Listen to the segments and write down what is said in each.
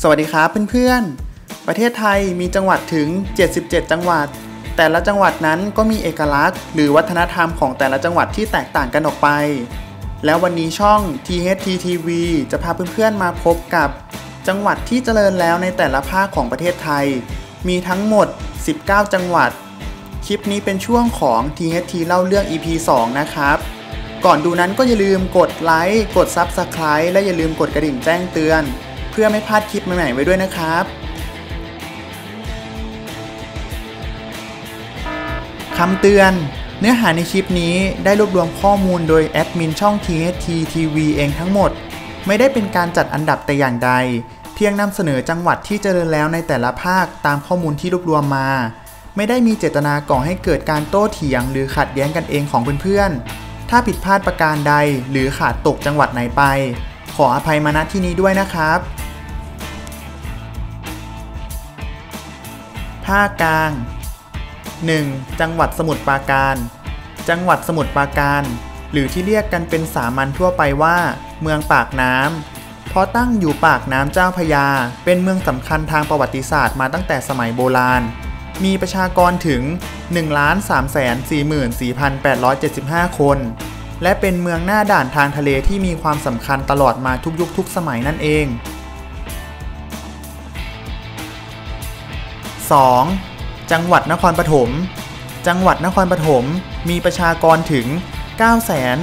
สวัสดีครับเพื่อนๆ ประเทศไทยมีจังหวัดถึง 77 จังหวัด แต่ละจังหวัดนั้นก็มีเอกลักษณ์ หรือวัฒนธรรมของแต่ละจังหวัดที่แตกต่างกันออกไป แล้ววันนี้ช่อง THT TV จะพาเพื่อนๆมาพบกับ จังหวัดที่เจริญแล้วในแต่ละภาคของประเทศไทย มีทั้งหมด 19 จังหวัด คลิปนี้เป็นช่วงของ THT เล่าเรื่อง EP 2 นะครับก่อนดูนั้นก็อย่าลืมกดไลค์ กด Subscribe และอย่าลืมกดกระดิ่งแจ้งเตือน เพื่อไม่พลาดคลิปใหม่ๆไว้ด้วยนะครับคำเตือน เนื้อหาในคลิปนี้ได้รวบรวมข้อมูลโดยแอดมินช่อง THT TV เองทั้งหมด ไม่ได้เป็นการจัดอันดับแต่อย่างใด เพียงนำเสนอจังหวัดที่เจริญแล้วในแต่ละภาคตามข้อมูลที่รวบรวมมา ไม่ได้มีเจตนาก่อให้เกิดการโต้เถียง หรือขัดแย้งกันเองของเพื่อนๆ ถ้าผิดพลาดประการใดหรือขาดตกจังหวัดไหนไป ขออภัยมาณที่นี้ด้วยนะครับ ภาคกลาง 1. จังหวัดสมุทรปราการ จังหวัดสมุทรปราการ หรือที่เรียกกันเป็นสามัญทั่วไปว่า เมืองปากน้ำ เพราะตั้งอยู่ปากน้ำเจ้าพยา เป็นเมืองสำคัญทางประวัติศาสตร์มาตั้งแต่สมัยโบราณ มีประชากรถึง 1,344,875 คน และเป็นเมืองหน้าด่านทางทะเลที่มีความสำคัญตลอดมาทุกยุคทุกสมัยนั่นเอง 2. จังหวัดนครปฐม จังหวัดนครปฐมมีประชากรถึง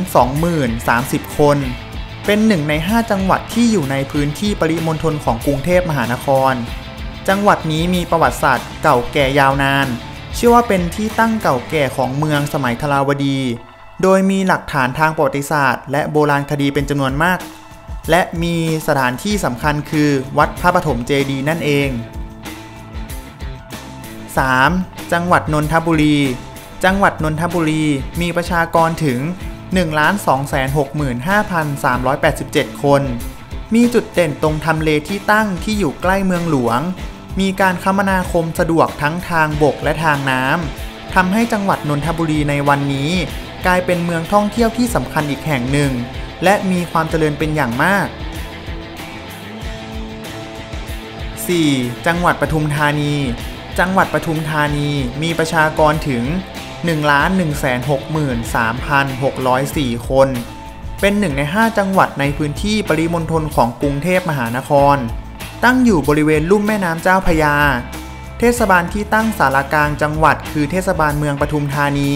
920,030 คน เป็นหนึ่งใน 5 จังหวัดที่อยู่ในพื้นที่ปริมณฑลของกรุงเทพมหานคร จังหวัดนี้มีประวัติศาสตร์เก่าแก่ยาวนาน เชื่อว่าเป็นที่ตั้งเก่าแก่ของเมืองสมัยทราวดี โดยมีหลักฐานทางประวัติศาสตร์ และโบราณคดีเป็นจำนวนมาก และมีสถานที่สำคัญคือวัดพระปฐมเจดีนั่นเอง 3. จังหวัดนนทบุรี จังหวัดนนทบุรีมีประชากรถึง 1,265,387 คน มีจุดเด่นตรงทำเลที่ตั้งที่อยู่ใกล้เมืองหลวง มีการคมนาคมสะดวกทั้งทางบกและทางน้ำทำให้จังหวัดนนทบุรีในวันนี้ กลายเป็นเมืองท่องเที่ยวที่สำคัญอีกแห่งหนึ่ง และมีความเจริญเป็นอย่างมาก 4. จังหวัดปทุมธานี จังหวัดปทุมธานีมีประชากรถึง 1,163,604 คน เป็นหนึ่งใน 5 จังหวัดในพื้นที่ปริมณฑลของกรุงเทพมหานคร ตั้งอยู่บริเวณลุ่มแม่น้ำเจ้าพยา เทศบาลที่ตั้งสารกลางจังหวัดคือเทศบาลเมืองปทุมธานี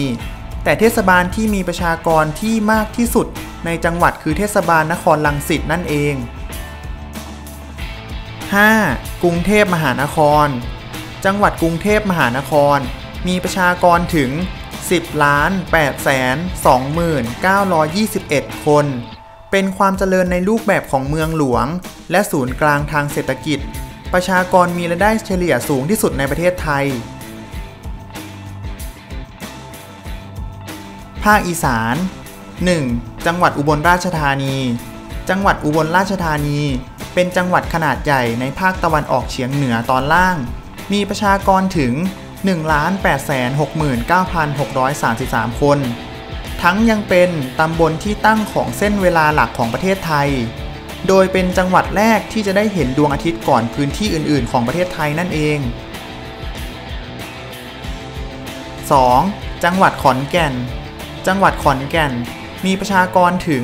แต่เทศบาลที่มีประชากรที่มากที่สุดในจังหวัดคือเทศบาลนครลังสิตนั่นเอง 5. กรุงเทพมหานคร จังหวัดกรุงเทพมหานคร มีประชากรถึง 10ล้าน8แสน29,921 คน เป็นความเจริญในรูปแบบของเมืองหลวง และศูนย์กลางทางเศรษฐกิจ ประชากรมีรายได้เฉลี่ยสูงที่สุดในประเทศไทย ภาคอีสาน 1. จังหวัดอุบลราชธานี จังหวัดอุบลราชธานี เป็นจังหวัดขนาดใหญ่ในภาคตะวันออกเฉียงเหนือตอนล่าง มีประชากรถึง 1,869,633 คน ทั้งยังเป็นตำบลที่ตั้งของเส้นเวลาหลักของประเทศไทย โดยเป็นจังหวัดแรกที่จะได้เห็นดวงอาทิตย์ก่อนพื้นที่อื่นๆ ของประเทศไทยนั่นเอง 2. จังหวัดขอนแก่น จังหวัดขอนแก่น มีประชากรถึง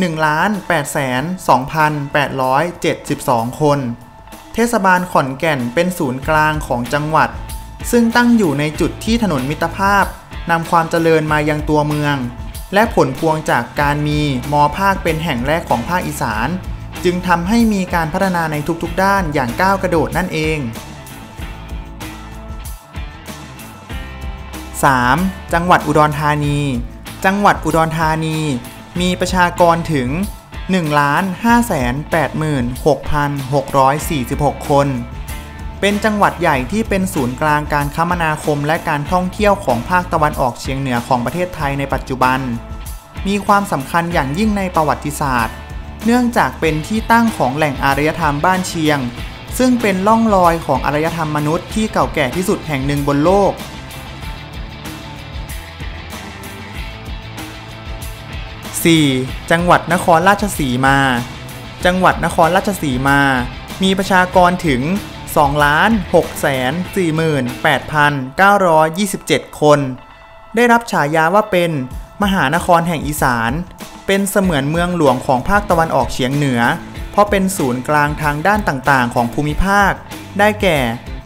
1,802,872 คน เทศบาลขอนแก่นเป็นศูนย์กลางของจังหวัด ซึ่งตั้งอยู่ในจุดที่ถนนมิตรภาพนำความเจริญมายังตัวเมือง และผลพวงจากการมีมอภาคเป็นแห่งแรกของภาคอีสาน จึงทำให้มีการพัฒนาในทุกๆ ด้านอย่างก้าวกระโดดนั่นเอง 3. จังหวัดอุดรธานี จังหวัดอุดรธานี มีประชากรถึง 1,586,646 คน เป็นจังหวัดใหญ่ที่เป็นศูนย์กลางการคมนาคมและการท่องเที่ยวของภาคตะวันออกเฉียงเหนือของประเทศไทยในปัจจุบัน มีความสำคัญอย่างยิ่งในประวัติศาสตร์ เนื่องจากเป็นที่ตั้งของแหล่งอารยธรรมบ้านเชียง ซึ่งเป็นล่องรอยของอารยธรรมมนุษย์ที่เก่าแก่ที่สุดแห่งหนึ่งบนโลก 4. จังหวัดนครราชสีมา จังหวัดนครราชสีมา มีประชากรถึง 2,648,927 คน ได้รับฉายาว่าเป็นมหานครแห่งอีสาน เป็นเสมือนเมืองหลวงของภาคตะวันออกเฉียงเหนือ เพราะเป็นศูนย์กลางทางด้านต่างๆ ของภูมิภาค ได้แก่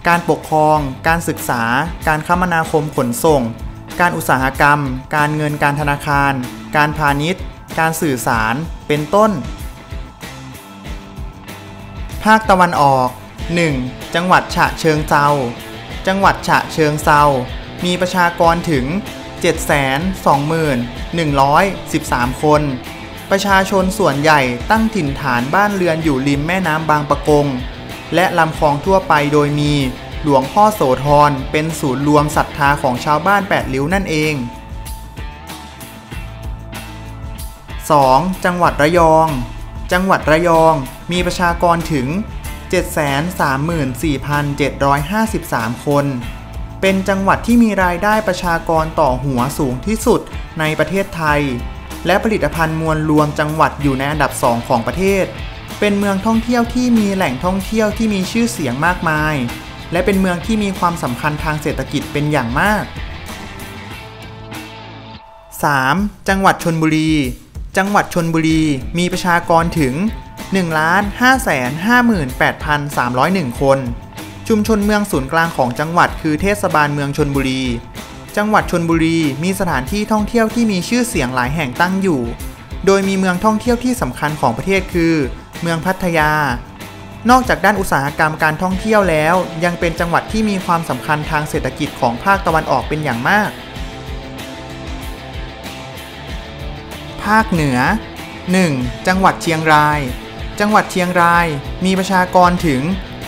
การปกครอง การศึกษา การคมนาคมขนส่ง การอุตสาหกรรม การเงินการธนาคาร การพาณิชย์ การสื่อสาร เป็นต้น ภาคตะวันออก 1. จังหวัดฉะเชิงเซาจังหวัดฉะเชิงเซามีประชากรถึง 721,113 คน ประชาชนส่วนใหญ่ตั้งถิ่นฐานบ้านเรือนอยู่ริมแม่น้ำบางปะกง และลำคลองทั่วไปโดยมีหลวงพ่อโสธรเป็นศูนย์รวมศรัทธาของชาวบ้านแปดริ้วนั่นเอง 2. จังหวัดระยอง จังหวัดระยองมีประชากรถึง 734,753 คน เป็นจังหวัดที่มีรายได้ประชากรต่อหัวสูงที่สุดในประเทศไทย และผลิตภัณฑ์มวลรวมจังหวัดอยู่ในอันดับสองของประเทศ เป็นเมืองท่องเที่ยวที่มีแหล่งท่องเที่ยวที่มีชื่อเสียงมากมาย และเป็นเมืองที่มีความสำคัญทางเศรษฐกิจเป็นอย่างมาก 3. จังหวัดชนบุรี จังหวัดชนบุรีมีประชากรถึง 1,558,301 คน ชุมชนเมืองศูนย์กลางของจังหวัดคือเทศบาลเมืองชนบุรี จังหวัดชนบุรีมีสถานที่ท่องเที่ยวที่มีชื่อเสียงหลายแห่งตั้งอยู่ โดยมีเมืองท่องเที่ยวที่สำคัญของประเทศคือ เมืองพัทยา นอกจากด้านอุตสาหกรรมการท่องเที่ยวแล้ว ยังเป็นจังหวัดที่มีความสำคัญทางเศรษฐกิจของภาคตะวันออกเป็นอย่างมาก ภาคเหนือ 1. จังหวัดเชียงราย จังหวัดเชียงรายมีประชากรถึง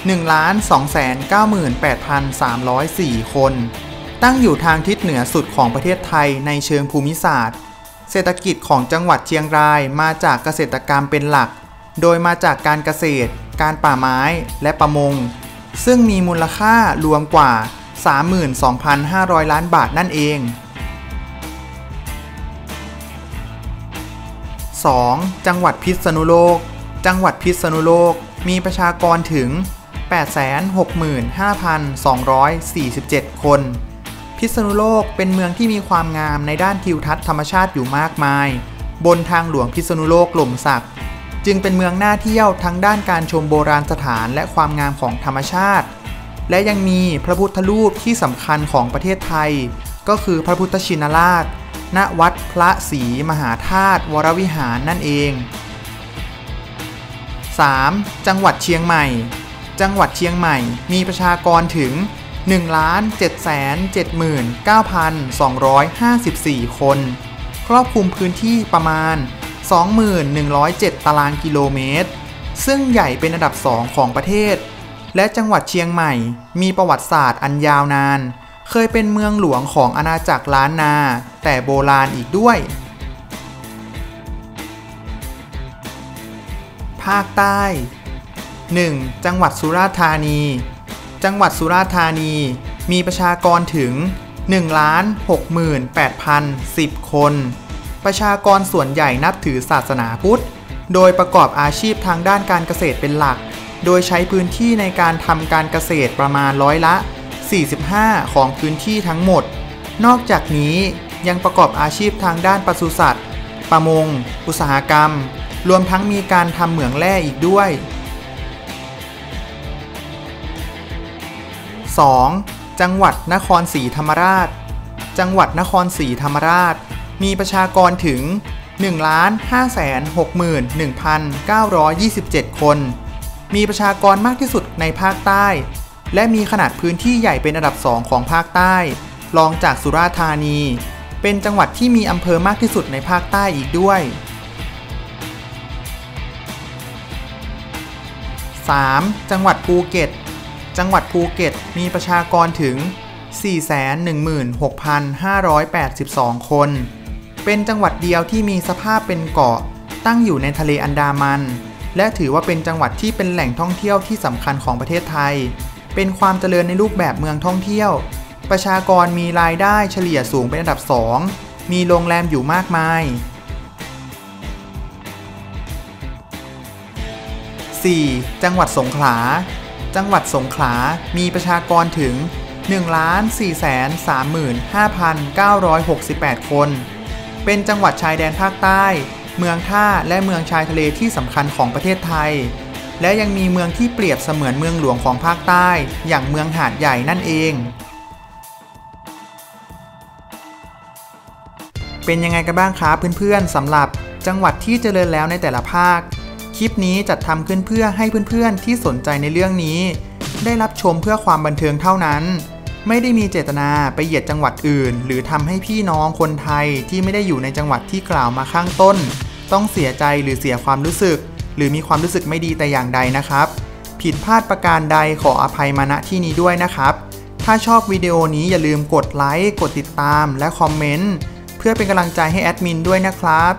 1,298,304 คน ตั้งอยู่ทางทิศเหนือสุดของประเทศไทยในเชิงภูมิศาสตร์ เศรษฐกิจของจังหวัดเชียงรายมาจากเกษตรกรรมเป็นหลัก โดยมาจากการเกษตร การป่าไม้และประมง ซึ่งมีมูลค่ารวมกว่า 32,500 ล้านบาทนั่นเอง 2. จังหวัดพิษณุโลก จังหวัดพิษณุโลก มีประชากรถึง 865,247 คน พิษณุโลกเป็นเมืองที่มีความงามในด้านทิวทัศน์ธรรมชาติอยู่มากมาย บนทางหลวงพิษณุโลกหล่มสัก จึงเป็นเมืองน่าเที่ยวทั้งด้านการชมโบราณสถานและความงามของธรรมชาติ และยังมีพระพุทธรูปที่สำคัญของประเทศไทย ก็คือพระพุทธชินราช ณวัดพระศรีมหาธาตุวรวิหารนั่นเอง 3. จังหวัดเชียงใหม่ จังหวัดเชียงใหม่มีประชากรถึง 1,779,254 คน ครอบคลุมพื้นที่ประมาณ 2107 ตารางกิโลเมตร ซึ่งใหญ่เป็นอันดับสองของประเทศ และจังหวัดเชียงใหม่มีประวัติศาสตร์อันยาวนาน เคยเป็นเมืองหลวงของอาณาจักรล้านนา แต่โบราณอีกด้วย ภาคใต้ 1. จังหวัดสุราษฎร์ธานี จังหวัดสุราษฎร์ธานี มีประชากรถึง 1,68,010 คน ประชากรส่วนใหญ่นับถือศาสนาพุทธ โดยประกอบอาชีพทางด้านการเกษตรเป็นหลัก โดยใช้พื้นที่ในการทำการเกษตรประมาณร้อยละ 5 ของพื้นที่ทั้งหมด นอกจากนี้ยังประกอบอาชีพทางด้านปศุสัตว์ ประมง อุตสาหกรรม รวมทั้งมีการทำเหมืองแร่อีกด้วย 2. จังหวัดนครศรีธรรมราช จังหวัดนครศรีธรรมราช มีประชากรถึง 1,561,927 คน มีประชากรมากที่สุดในภาคใต้ และมีขนาดพื้นที่ใหญ่เป็นอันดับสองของภาคใต้ รองจากสุราษฎร์ธานี เป็นจังหวัดที่มีอำเภอมากที่สุดในภาคใต้อีกด้วย 3. จังหวัดภูเก็ต จังหวัดภูเก็ตมีประชากรถึง 416,582 คน เป็นจังหวัดเดียวที่มีสภาพเป็นเกาะ ตั้งอยู่ในทะเลอันดามัน และถือว่าเป็นจังหวัดที่เป็นแหล่งท่องเที่ยวที่สำคัญของประเทศไทย เป็นความเจริญในรูปแบบเมืองท่องเที่ยว ประชากรมีรายได้เฉลี่ยสูงเป็นอันดับ 2 มีโรงแรมอยู่มากมาย 4. จังหวัดสงขลา จังหวัดสงขลา มีประชากรถึง 1,435,968 คน เป็นจังหวัดชายแดนภาคใต้ เมืองท่าและเมืองชายทะเลที่สำคัญของประเทศไทย และยังมีเมืองที่เปรียบเสมือนเมืองหลวงของภาคใต้ อย่างเมืองหาดใหญ่นั่นเอง เป็นยังไงกันบ้างครับเพื่อนๆสำหรับจังหวัดที่เจริญแล้วในแต่ละภาค คลิปนี้จัดทำขึ้นเพื่อให้เพื่อนๆที่สนใจในเรื่องนี้ ได้รับชมเพื่อความบันเทิงเท่านั้น ไม่ได้มีเจตนาไปเหยียดจังหวัดอื่น หรือทำให้พี่น้องคนไทยที่ไม่ได้อยู่ในจังหวัดที่กล่าวมาข้างต้น ต้องเสียใจหรือเสียความรู้สึก หรือมีความรู้สึกไม่ดีแต่อย่างใดนะครับ ผิดพลาดประการใดขออภัยมาณที่นี้ด้วยนะครับ ถ้าชอบวิดีโอนี้อย่าลืมกดไลค์กดติดตามและคอมเมนต์เพื่อเป็นกำลังใจให้แอดมินด้วยนะครับ